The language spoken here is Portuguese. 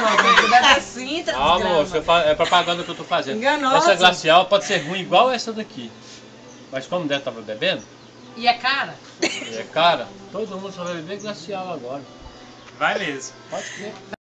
Não, assim, moço, eu é propaganda que eu tô fazendo. Enganosa. Essa glacial pode ser ruim igual essa daqui. Mas como dela tava bebendo, E é cara? e é cara, todo mundo só vai beber glacial agora. Vai mesmo. Pode crer.